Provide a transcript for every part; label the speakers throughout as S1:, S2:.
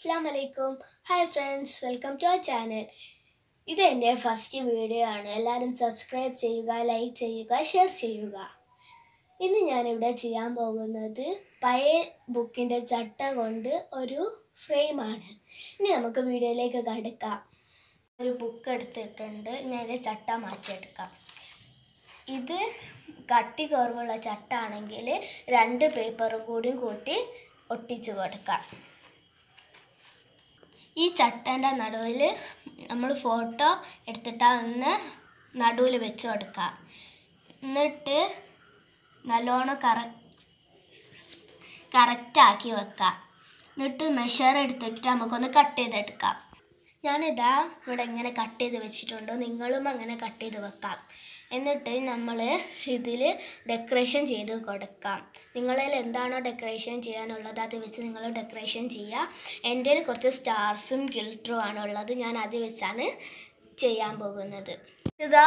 S1: അസ്സാം വലൈക്കും hi friends welcome to our channel ഇത് എന്റെ ഫസ്റ്റ് വീഡിയോ ആണ്. എല്ലാവരും സബ്സ്ക്രൈബ് ചെയ്യുക ലൈക്ക് ചെയ്യുക ഷെയർ ചെയ്യുക. ഇന്ന് ഞാനിവിടെ ചെയ്യാൻ പോകുന്നത് പഴയ ബുക്കിന്റെ ചട്ട കൊണ്ട് ഒരു ഫ്രെയിമാണ് ഇനി നമുക്ക് വീഡിയോയിലേക്ക് കടക്കാം. ഒരു ബുക്ക് എടുത്തിട്ടുണ്ട്. ഞാൻ ചട്ട മാറ്റിയെടുക്കാം. ഇത് കട്ടി കുറവുള്ള ചട്ടാണെങ്കിൽ രണ്ട് പേപ്പറും കൂടി കൂട്ടി ഒട്ടിച്ചു കൊടുക്കാം. ഈ ചട്ടന്റെ നടുവിൽ നമ്മൾ ഫോട്ടോ എടുത്തിട്ട് ഒന്ന് നടുവിൽ വെച്ച് കൊടുക്കുക. എന്നിട്ട് നല്ലോണം കറ കറക്റ്റാക്കി വെക്കുക. എന്നിട്ട് മെഷർ എടുത്തിട്ട് നമുക്കൊന്ന് കട്ട് ചെയ്തെടുക്കാം. ഞാനിതാ ഇവിടെ ഇങ്ങനെ കട്ട് ചെയ്ത് വെച്ചിട്ടുണ്ട്. നിങ്ങളും അങ്ങനെ കട്ട് ചെയ്ത് വെക്കാം. എന്നിട്ട് നമ്മൾ ഇതിൽ ഡെക്കറേഷൻ ചെയ്ത് കൊടുക്കാം. നിങ്ങളിൽ എന്താണോ ഡെക്കറേഷൻ ചെയ്യാനുള്ളത് അത് വെച്ച് നിങ്ങൾ ഡെക്കറേഷൻ ചെയ്യുക എന്റെ കുറച്ച് സ്റ്റാർസും ഗിൽറ്ററും ആണ് ഉള്ളത് ഞാൻ അത് വെച്ചാണ് ചെയ്യാൻ പോകുന്നത്. ഇതാ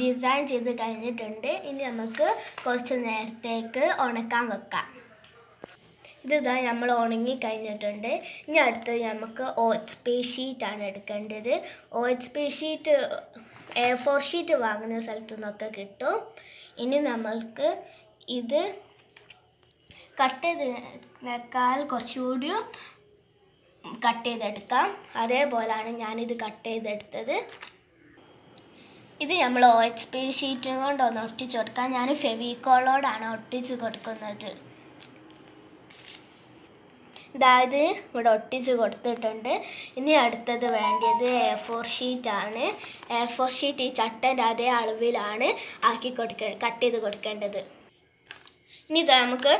S1: ഡിസൈൻ ചെയ്ത് കഴിഞ്ഞിട്ടുണ്ട്. ഇനി നമുക്ക് കുറച്ച് നേരത്തേക്ക് ഉണക്കാൻ വെക്കാം. ഇതിതാ നമ്മൾ ഉണങ്ങി കഴിഞ്ഞിട്ടുണ്ട്. ഇനി അടുത്തത് നമുക്ക് ഒ എച്ച് പി ഷീറ്റാണ് എടുക്കേണ്ടത്. O H sheet A four sheet വാങ്ങുന്ന സ്ഥലത്തു നിന്നൊക്കെ കിട്ടും. ഇനി നമ്മൾക്ക് ഇത് കട്ട് ചെയ്ത് വെക്കാൽ കുറച്ചുകൂടി കട്ട് ചെയ്തെടുക്കാം. അതേപോലെയാണ് ഞാനിത് കട്ട് ചെയ്തെടുത്തത്. ഇത് നമ്മൾ ഒ എച്ച് പി ഷീറ്റും കൊണ്ട് ഒന്ന് ഒട്ടിച്ച് കൊടുക്കാം. ഞാൻ ഫെവിക്കോളോടാണ് ഒട്ടിച്ച് കൊടുക്കുന്നത്. അതായത് ഇവിടെ ഒട്ടിച്ച് കൊടുത്തിട്ടുണ്ട്. ഇനി അടുത്തത് വേണ്ടത് എ ഫോർ ഷീറ്റാണ് എ ഫോർ ഷീറ്റ് ഈ ചട്ടന്റെ അതേ അളവിലാണ് ആക്കി കൊടുക്ക കട്ട് ചെയ്ത് കൊടുക്കേണ്ടത്. ഇനി ഇത് നമുക്ക്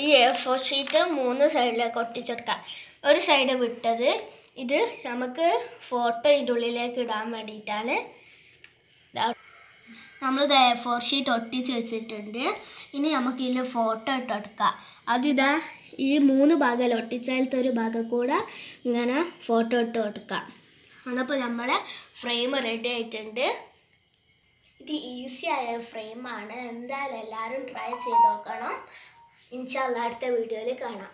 S1: ഈ എ ഫോർ ഷീറ്റ് മൂന്ന് സൈഡിലേക്ക് ഒട്ടിച്ചെടുക്കാം ഒരു സൈഡ് വിട്ടത് ഇത് നമുക്ക് ഫോട്ടോ ഇതിന്റെ ഉള്ളിലേക്ക് ഇടാൻ വേണ്ടിയിട്ടാണ്. നമ്മളിത് എ ഫോർ ഷീറ്റ് ഒട്ടിച്ച് വെച്ചിട്ടുണ്ട്. ഇനി നമുക്ക് ഇതിൽ ഫോട്ടോ ഇട്ട് എടുക്കാം. അതിതാ ഈ മൂന്ന് ഭാഗം ഒട്ടിച്ചാലത്തെ ഒരു ഭാഗം കൂടെ ഇങ്ങനെ ഫോട്ടോ ഇട്ട് കൊടുക്കാം. എന്നപ്പോൾ നമ്മുടെ ഫ്രെയിം റെഡി ആയിട്ടുണ്ട്. ഇത് ഈസി ആയ ഫ്രെയിമാണ് എന്തായാലും എല്ലാവരും ട്രൈ ചെയ്ത് നോക്കണം. ഇൻഷാല്ല അടുത്ത വീഡിയോയിൽ കാണാം.